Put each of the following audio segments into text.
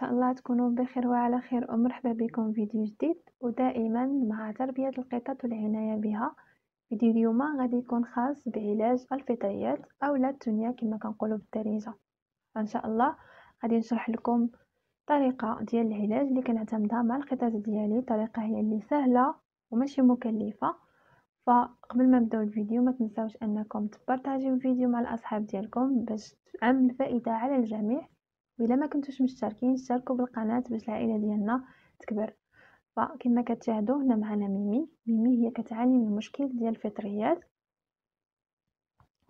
شاء الله تكونوا بخير وعلى خير ومرحبا بكم في فيديو جديد ودائما مع تربية القطط والعناية بها. فيديو اليوم غادي يكون خاص بعلاج الفطريات أو التونيا كما كنقولوا بالدارجة. فإن شاء الله غادي نشرح لكم طريقة ديال العلاج اللي كنعتمدها مع القطط ديالي. طريقة هي اللي سهلة وماشي مكلفة. فقبل ما نبداو الفيديو ما تنساوش أنكم تبارطاجيو الفيديو مع الأصحاب ديالكم باش تعم الفائده على الجميع. وإلا ما كنتوش مشتركين اشتركوا بالقناة باش العائلة ديالنا تكبر. فكما كتشاهدوا هنا معنا ميمي. ميمي هي كتعاني من مشكل ديال الفطريات.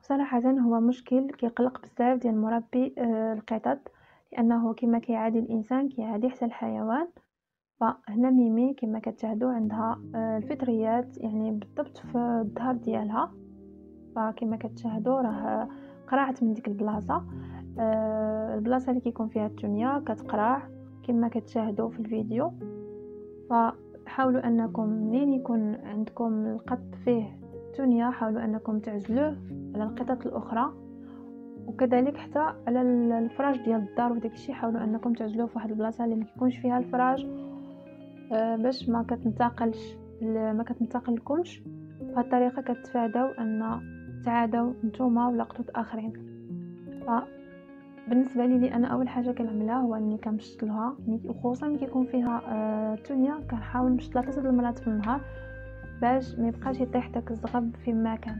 صراحة هو مشكل كيقلق بزاف ديال مربي آه، القطط لأنه كما كيعادي الإنسان كيعادي حتى الحيوان. فهنا ميمي كما كتشاهدوا عندها آه، الفطريات يعني بالضبط في الظهر ديالها. فكما كتشاهدوا راه قرعت من ديك البلاصة. البلاصة اللي كيكون فيها التونيا كتقرع كما كتشاهدوا في الفيديو. فحاولوا أنكم منين يكون عندكم القط فيه تونيا حاولوا أنكم تعزلوه على القطط الأخرى. وكذلك حتى على الفراش ديال الدار وداك الشيء حاولوا أنكم تعزلوه في واحد البلاصة اللي ما كيكونش فيها الفراش آه، باش ما كتنتقلش ما كتنتقل لكمش بهذه الطريقة كتفاداو أن تعادوا نتوما ولا قطط اخرين بالنسبة لي, لي أنا أول حاجة كنعملها هو إني كنمشطلها وخصوصا ملي كيكون فيها آه تونيا كنحاول نمشطلها ثلاثة المرات في النهار باش ما يبقاش يطيح داك الزغب فيما كان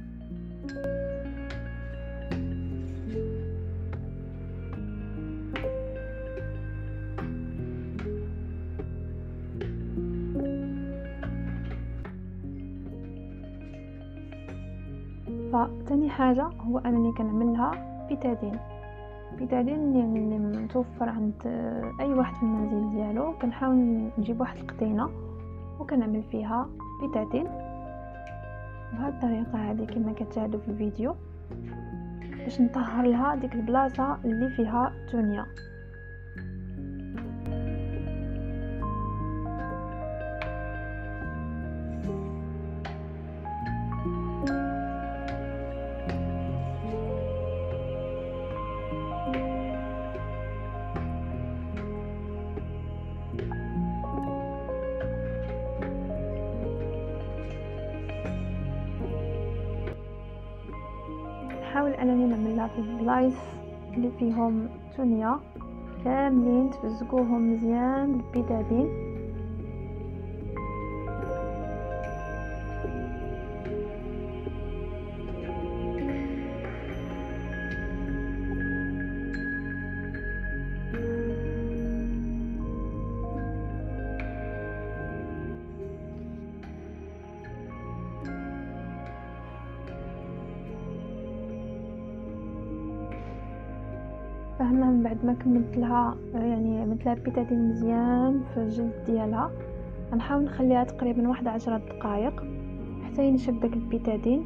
فتاني حاجة هو أنني كنعملها بيتادين بيتادين يعني متوفر عند أي واحد في المنزل ديالو كنحاول نجيب واحد القطينة وكنعمل فيها بيتادين بهذه الطريقة هذه كما كتشاهدوا في الفيديو باش نطهر لها ديك البلاصة اللي فيها تونيا. أنني نعملها في البلايص اللي فيهم تونيا. كاملين تفزقوهم مزيان بالبيتادين فهنا من بعد ما كملت لها يعني عملت لها بيتادين مزيان في الجلد ديالها. غنحاول نخليها تقريبا واحد عشرة دقائق حتى ينشف داك البيتادين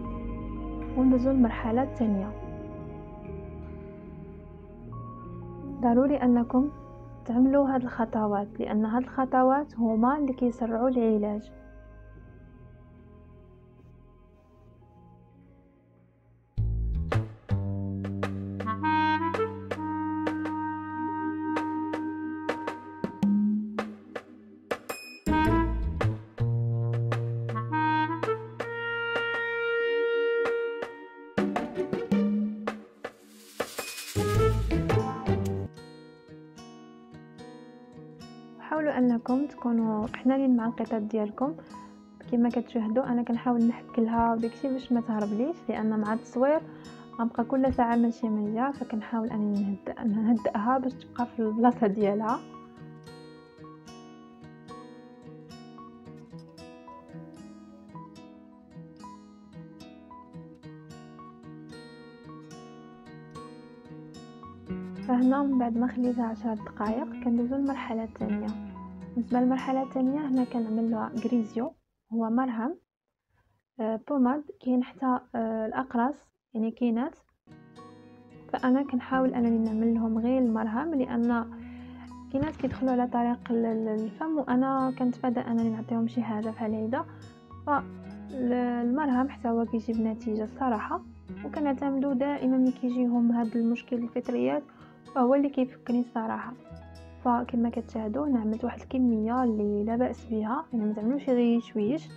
وندوزو للمرحله الثانية ضروري أنكم تعملوا هاد الخطوات لأن هاد الخطوات هما اللي كيسرعوا العلاج. حاولوا أنكم تكونوا حنانين مع القطط ديالكم. كما كتشاهدوا أنا كنحاول نحكلها وداكشي باش ما تهربليش لأن مع التصوير غنبقى كل ساعة ماشيه من جهه فكنحاول نهدئ نهدئها باش تبقى في البلاصة ديالها. فهنا من بعد ما خليتها عشر دقائق كندوزو للمرحلة الثانية. بالنسبة للمرحلة الثانية هنا كنعملوها غريزيو هو مرهم. آه بوماد كاين حتى آه الأقراص يعني كاينات. فأنا كنحاول أنني نعمل لهم غير المرهم لأن كاينات كيدخلوا على طريق الفم وأنا كنتفادى أنني نعطيهم شي حاجة بحال هيدا. فالمرهم حتى هو كيجيب نتيجة الصراحة وكنعتمدوا دائما ملي كيجيهم هاد المشكل الفطريات فهو اللي كيفكني الصراحة. فكما كتشاهدوا أنا عملت واحد الكمية اللي لا بأس بها يعني ما تعملوش غير شويش.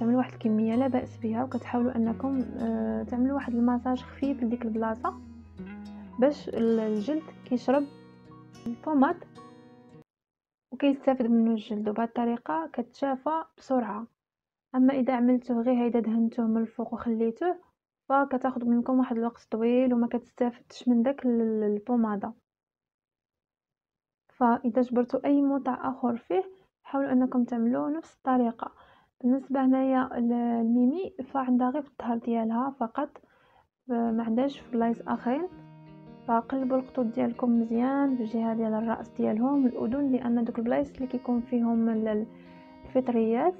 تعملوا واحد الكمية لا بأس بها وكتحاولوا أنكم آه تعملوا واحد المساج خفيف لديك البلاصة باش الجلد كيشرب البوماد وكيستافد منه الجلد. وبهذه الطريقة كتشافى بسرعة. أما إذا عملتوه غير هيدا دهنتوه من الفوق وخليتوه فكتاخد منكم واحد الوقت طويل وما كتستافدش من داك البوماده فإذا جبرتوا أي موضع آخر فيه حاولوا أنكم تعملوه نفس الطريقة. بالنسبة هنايا الميمي فعندها غير في الظهر ديالها فقط. ما عندهاش في بلايص آخرين. فقلبوا الخطوط ديالكم مزيان في الجهه ديال الرأس ديالهم الأذن لأن دوك البلايص اللي كيكون فيهم الفطريات.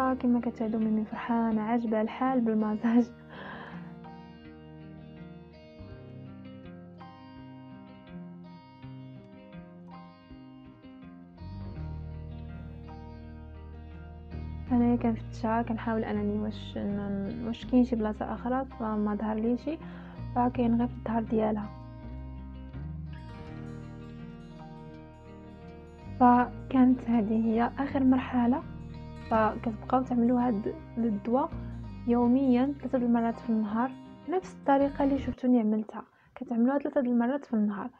فكما كتشاهدوا مني فرحانه عاجبها الحال بالمازاج انايا كنفتشها كنحاول أنني واش واش كاين شي بلاصه أخرى فما ظهر لي شي فكاين غير في الظهر ديالها. فكانت هذه هي آخر مرحلة. فكتبقاو تعملوا هاد الدواء يوميا ثلاثة المرات في النهار نفس الطريقة اللي شفتوني عملتها. كتعملوها ثلاثة المرات في النهار.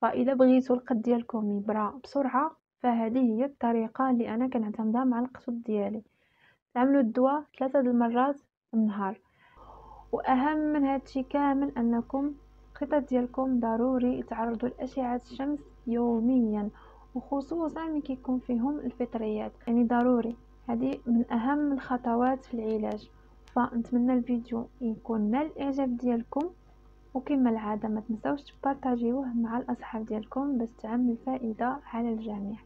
فإذا بغيتوا القد ديالكم يبرى بسرعة فهذه هي الطريقة اللي أنا كنعتمدها مع القصود ديالي. تعملوا الدواء ثلاثة المرات في النهار. وأهم من هادشي كامل أنكم القطط ديالكم ضروري يتعرضوا لأشعة الشمس يوميا وخصوصا ملي كيكون فيهم الفطريات. يعني ضروري. هذه من أهم الخطوات في العلاج. فنتمنى الفيديو يكون نال الإعجاب ديالكم وكما العادة ما تنساوش تبارطاجيوه مع الأصحاب ديالكم باش تعم الفائدة على الجميع.